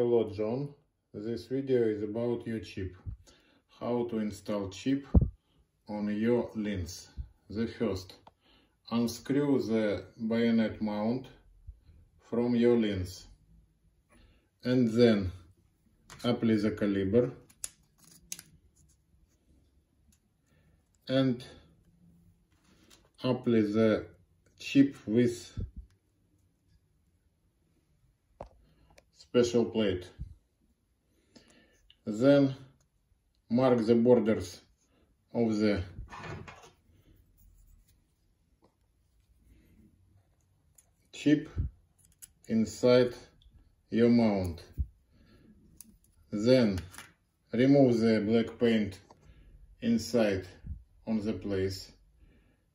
Hello John, this video is about your chip. How to install chip on your lens. The first, unscrew the bayonet mount from your lens. And then apply the caliber and apply the chip with special plate. Then mark the borders of the chip inside your mount. Then remove the black paint inside on the place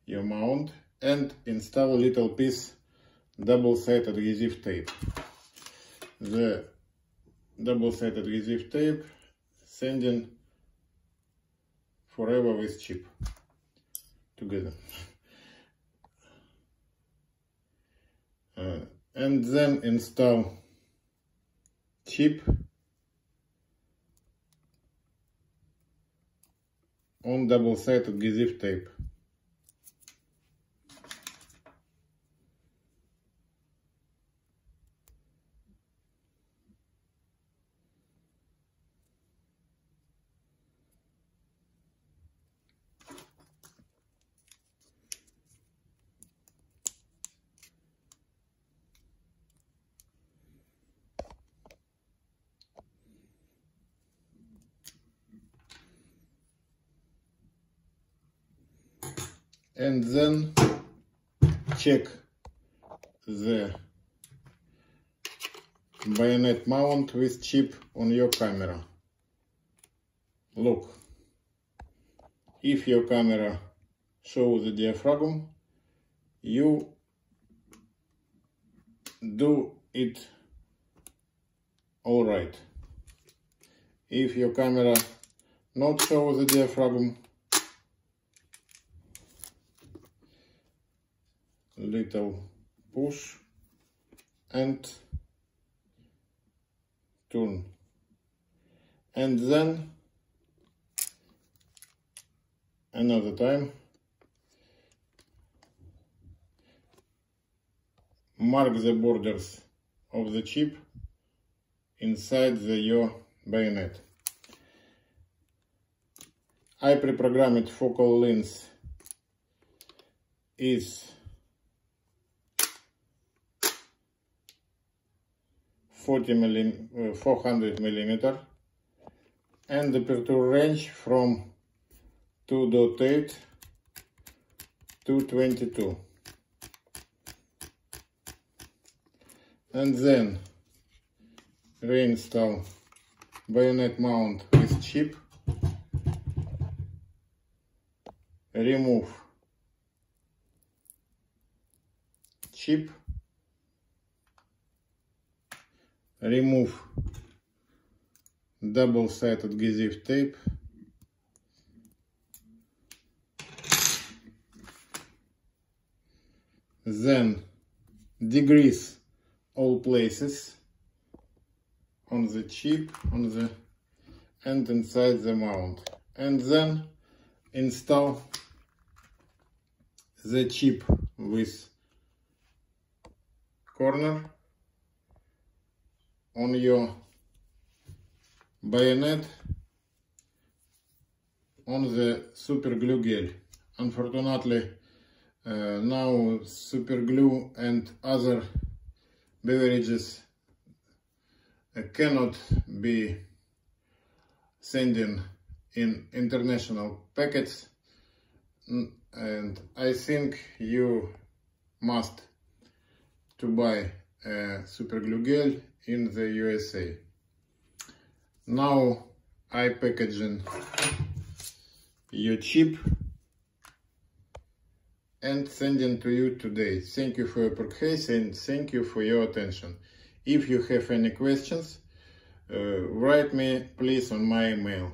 your mount and install a little piece double-sided adhesive tape. The double-sided adhesive tape sending forever with chip together. Uh, and then install chip on double-sided adhesive tape. And then check the bayonet mount with chip on your camera. Look, if your camera shows the diaphragm, you do it all right. If your camera not show the diaphragm, little push and turn and then another time mark the borders of the chip inside the your bayonet. I pre-programmed focal length is 40 millim, uh, 400 millimeter. And the aperture range from 2.8 to 22 and then reinstall bayonet mount with chip. Remove chip remove double-sided adhesive tape. Then degrease all places on the chip on the and inside the mount. And then install the chip with corner on your bayonet on the super glue gel. Unfortunately, uh, now super glue and other beverages uh, cannot be sending in international packets and I think you must to buy a super glue gel in the USA. Now I packaging your chip and sending to you today. Thank you for your purchase and thank you for your attention. If you have any questions, uh, write me please on my email.